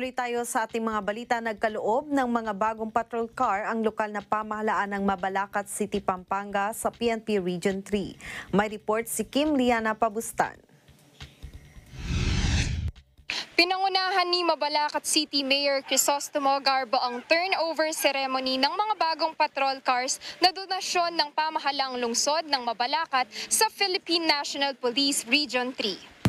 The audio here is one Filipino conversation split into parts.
Tuloy tayo sa ating mga balita. Nagkaloob ng mga bagong patrol car ang lokal na pamahalaan ng Mabalacat City, Pampanga sa PNP Region 3. May report si Kim Liana Pabustan. Pinangunahan ni Mabalacat City Mayor Crisostomo Garbo ang turnover ceremony ng mga bagong patrol cars na donasyon ng pamahalang lungsod ng Mabalacat sa Philippine National Police Region 3.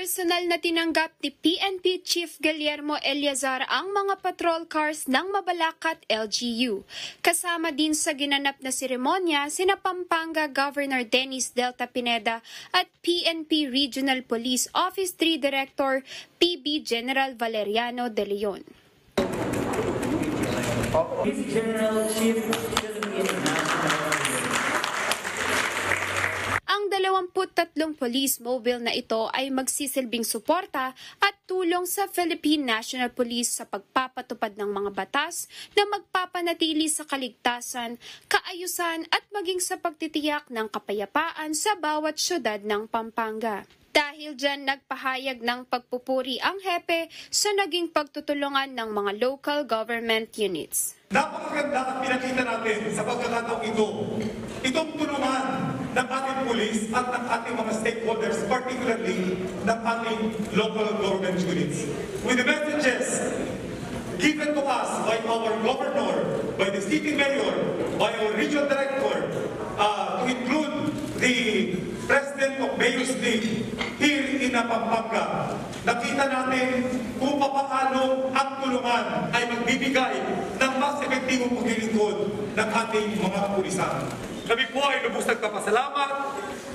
Personal na tinanggap ni PNP Chief Guillermo Eliazar ang mga patrol cars ng Mabalacat LGU. Kasama din sa ginanap na seremonya sina Pampanga Governor Dennis Delta Pineda at PNP Regional Police Office 3 Director PB General Valeriano De Leon. General Chief Philippine National Police. Ang 23 police mobile na ito ay magsisilbing suporta at tulong sa Philippine National Police sa pagpapatupad ng mga batas na magpapanatili sa kaligtasan, kaayusan at maging sa pagtitiyak ng kapayapaan sa bawat syudad ng Pampanga. Dahil dyan nagpahayag ng pagpupuri ang hepe sa naging pagtutulungan ng mga local government units. Napakaganda at pinakita natin sa pagkakataong ito, itong tulungan ng ating pulis at ng ating mga stakeholders, particularly ng ating local government units. With the messages given to us by our governor, by the city mayor, by our regional director, uh, to include the president of Mayor's League here in Pampanga. Nakita natin kung paano ang tulungan ay magbibigay ng mas epektibong paglilingkod ng ating mga kapulisan. Kami po ay lubos nagpapasalamat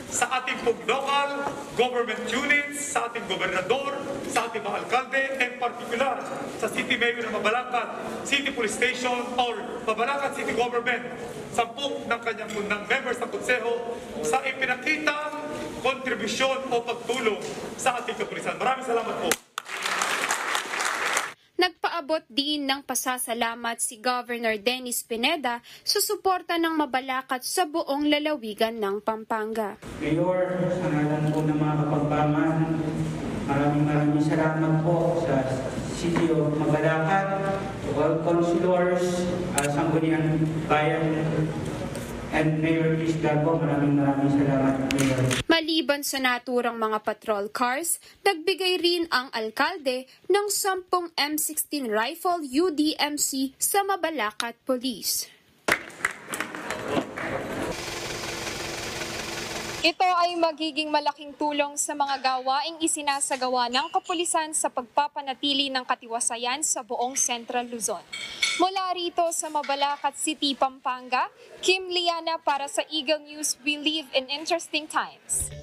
sa ating pong local government units, sa ating gobernador, sa ating mga alkalde, and particular sa City Mayor ng Mabalacat, City Police Station, or Mabalacat City Government, sampung ng kanyang ng members ng konseho sa ipinakitang kontribusyon o pagtulong sa ating kapulisan. Maraming salamat po. Nagpaabot din ng pasasalamat si Governor Dennis Pineda sa suporta ng Mabalacat sa buong lalawigan ng Pampanga. Mayor, sa ngalan po ng mga kapagbaman, maraming maraming salamat po sa City of Mabalacat, all councilors, uh, Sangguniang Bayan, and Mayor Chris Garbo, maraming maraming salamat, Mayor. Maliban sa naturang mga patrol cars, nagbigay rin ang alkalde ng 10 M16 rifle UDMC sa Mabalacat Police. Ito ay magiging malaking tulong sa mga gawaing isinasagawa ng kapulisan sa pagpapanatili ng katiwasayan sa buong Central Luzon. Mula rito sa Mabalacat City, Pampanga, Kim Liana para sa Eagle News, we live in interesting times.